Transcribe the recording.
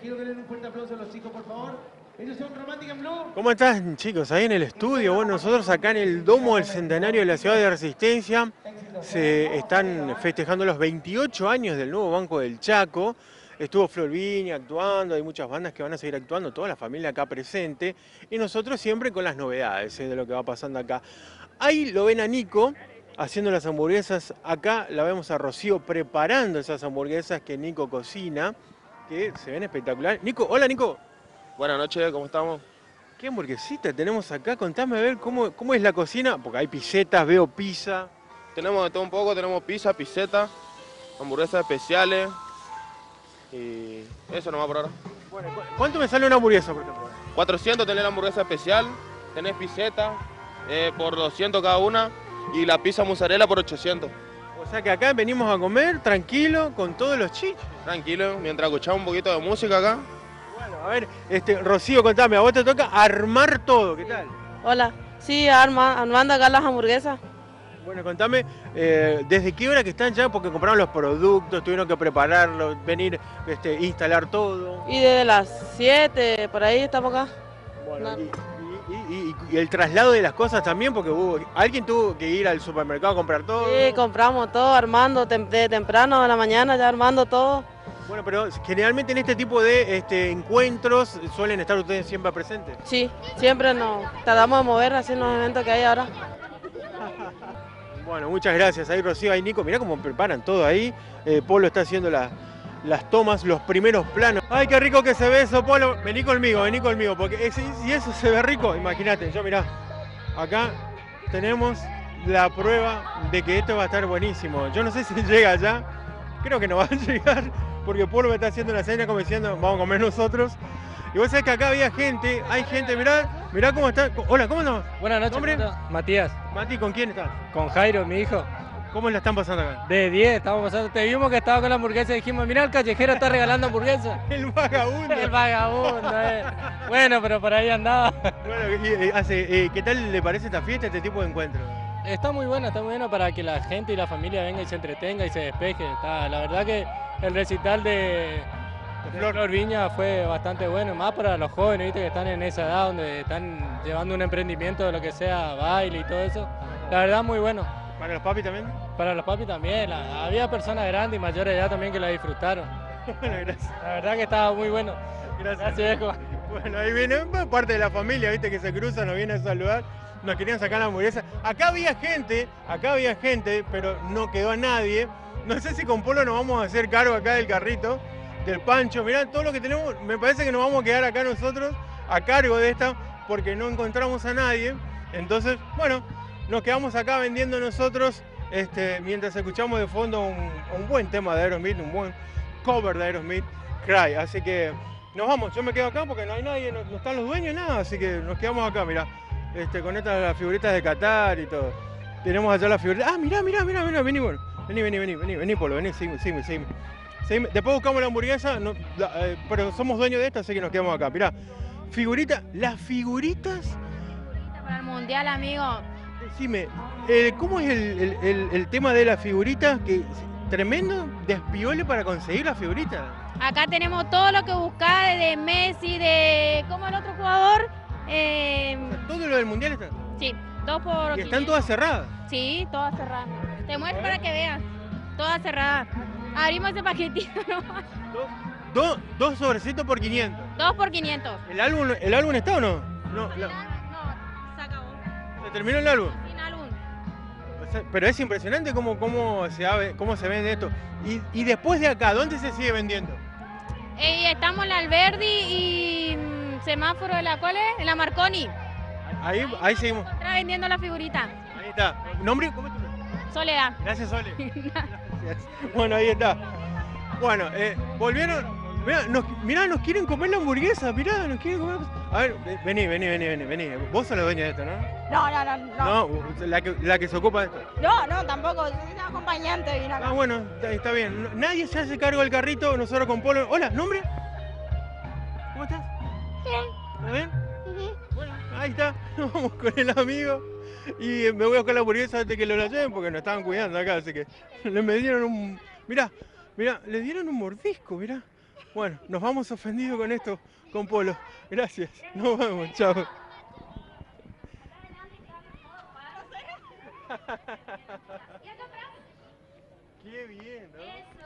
Quiero que le den un fuerte aplauso a los chicos, por favor. Ellos son Romantic. ¿Cómo están chicos? Ahí en el estudio, bueno, nosotros acá en el Domo del Centenario de la Ciudad de Resistencia se están festejando los 28 años del nuevo Banco del Chaco. Estuvo Florvini actuando, hay muchas bandas que van a seguir actuando, toda la familia acá presente y nosotros siempre con las novedades eh, de lo que va pasando acá. Ahí lo ven a Nico haciendo las hamburguesas, acá la vemos a Rocío preparando esas hamburguesas que Nico cocina, que se ven espectaculares. Nico, hola Nico. Buenas noches, ¿cómo estamos? ¿Qué hamburguesita tenemos acá? Contame a ver cómo, cómo es la cocina, porque hay pisetas, veo pizza. Tenemos de todo un poco, tenemos pizza, piseta, hamburguesas especiales y eso nomás por ahora. Bueno, ¿cu- ¿cuánto me sale una hamburguesa, por ejemplo? 400 tenés la hamburguesa especial, tenés piseta eh, por 200 cada una y la pizza mozzarella por 800. O sea que acá venimos a comer tranquilo, con todos los chiches. Tranquilo, mientras escuchamos un poquito de música acá. Bueno, a ver, este, Rocío, contame, a vos te toca armar todo, ¿qué tal? Hola, sí, arma, armando acá las hamburguesas. Bueno, contame, eh, ¿desde qué hora que están ya? Porque compraron los productos, tuvieron que prepararlos, venir, este, instalar todo. Y desde las 7, por ahí estamos acá. Bueno, No. y, y- el traslado de las cosas también, porque hubo, alguien tuvo que ir al supermercado a comprar todo. Sí, compramos todo, armando tem- de temprano a la mañana, ya armando todo. Bueno, pero generalmente en este tipo de este, encuentros suelen estar ustedes siempre presentes. Sí, siempre nos tratamos de mover así en los eventos que hay ahora. Bueno, muchas gracias. Ahí Rocío, ahí Nico, mirá cómo preparan todo ahí. Eh, Polo está haciendo la- las tomas, los primeros planos. Ay, qué rico que se ve eso, Polo. Vení conmigo, vení conmigo, porque si eso se ve rico, imagínate, yo mirá, acá tenemos la prueba de que esto va a estar buenísimo. Yo no sé si llega ya, creo que no va a llegar, porque Polo me está haciendo una seña como diciendo, vamos a comer nosotros. Y vos sabés que acá había gente, hay gente, mirá, mirá cómo está. Hola, ¿cómo andamos? Buenas noches, ¿Nombre? Matías. Mati, ¿con quién estás? Con Jairo, mi hijo. ¿Cómo la están pasando acá? De 10, estamos pasando. Te vimos que estaba con la hamburguesa y dijimos, mira, el callejero está regalando hamburguesa. El vagabundo. El vagabundo, eh. Bueno, pero por ahí andaba. Bueno, y, eh, hace, eh, ¿qué tal le parece esta fiesta, este tipo de encuentro? Está muy bueno, está muy bueno para que la gente y la familia venga y se entretenga y se despeje. Está, la verdad que el recital de, de Flor. Flor. Viña fue bastante bueno, más para los jóvenes, ¿viste? que están en esa edad donde están llevando un emprendimiento de lo que sea, baile y todo eso. La verdad muy bueno. ¿Para los papis también? Para los papis también, la- había personas grandes y mayores ya también que la disfrutaron. Bueno, gracias. La verdad que estaba muy bueno. Gracias. Gracias, viejo. Bueno, ahí viene parte de la familia, viste, que se cruza, nos viene a saludar. Nos querían sacar la hamburguesa. Acá había gente, acá había gente, pero no quedó nadie. No sé si con Polo nos vamos a hacer cargo acá del carrito, del pancho. Mirá, todo lo que tenemos, me parece que nos vamos a quedar acá nosotros a cargo de esta, porque no encontramos a nadie. Entonces, bueno, nos quedamos acá vendiendo nosotros, este, mientras escuchamos de fondo un, buen tema de Aerosmith, un buen cover de Aerosmith, Cry. Así que nos vamos, yo me quedo acá porque no hay nadie, no, están los dueños, nada, así que nos quedamos acá, mirá. Este, con estas figuritas de Qatar y todo. Tenemos allá las figuritas. Ah, mirá, mirá, mirá, mirá, vení, bueno. Vení, vení, vení, vení, vení, Polo, vení, seguime, seguime. Seguime. Después buscamos la hamburguesa, no, la- eh, pero somos dueños de esta, así que nos quedamos acá. Mirá, figurita, las figuritas, Para el mundial, amigo. Decime, eh, ¿cómo es el, el- tema de las figuritas? Que tremendo despiole para conseguir las figuritas. Acá tenemos todo lo que buscás de Messi, de. ¿Cómo el otro jugador? Eh, Todo lo del mundial está. sí, dos por. Y están 500. todas cerradas. Sí, todas cerradas. Te muestro para que veas. Todas cerradas. Abrimos ese paquetito nomás. Dos, dos sobrecitos por 500. Dos por 500. ¿El álbum, ¿El álbum está o no? No, la-. Se terminó el álbum. Sin álbum. O sea, pero es impresionante cómo, cómo, se, cómo se vende esto. Y, y después de acá, ¿dónde se sigue vendiendo? Eh, estamos en la Alberdi y mm, semáforo de la ¿cuál es? En la Marconi. Ahí, ahí seguimos. Vendiendo la figurita. Ahí está. ¿Nombre? ¿Cómo es tu nombre? Soledad. Gracias, Sole. Gracias. Bueno, ahí está. Bueno, eh, volvieron. Mirá nos, mirá, nos quieren comer la hamburguesa. Mirá, nos quieren comer. A ver, ve- vení, vení, vení, vení. vení. Vos sos la dueña de esto, ¿no? No, no, no, no. No, la que, la que se ocupa de esto. No, no, tampoco. Soy una acompañante vine acá. Ah, bueno, está, está bien. Nadie se hace cargo del carrito, nosotros con Polo. Hola, ¿nombre? ¿Cómo estás? Bien. ¿Está bien? Bueno, ahí está. Vamos con el amigo. Y eh, me voy a buscar la hamburguesa antes que lo la lleven porque nos estaban cuidando acá, así que le me dieron un. Mirá, mirá, le dieron un mordisco, mirá. Bueno, nos vamos ofendidos con esto, con Polo. Gracias. Nos vemos. Chao. Qué bien, ¿no?